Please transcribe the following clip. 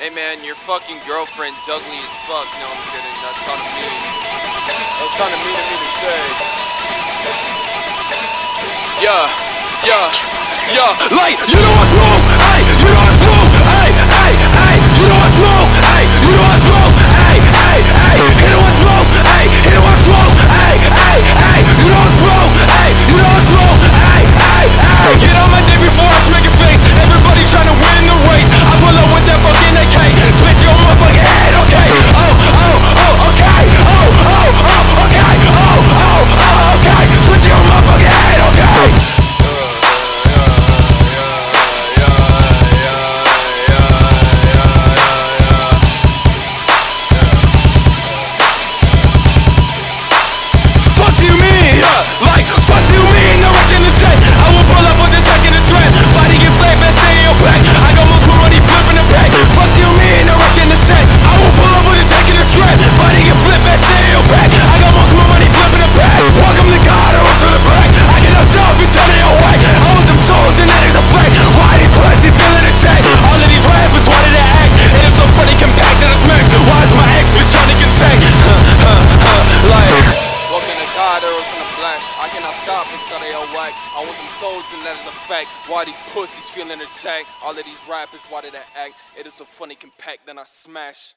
Hey man, your fucking girlfriend's ugly as fuck. No, I'm kidding. That's kind of mean. That's kind of mean of me to say. Yeah, yeah, yeah. Like, you know what's wrong? I cannot stop until they all whack. I want them souls and that is a fact. Why these pussies feeling attacked? All of these rappers, why did I act? It is so funny compact, then I smash.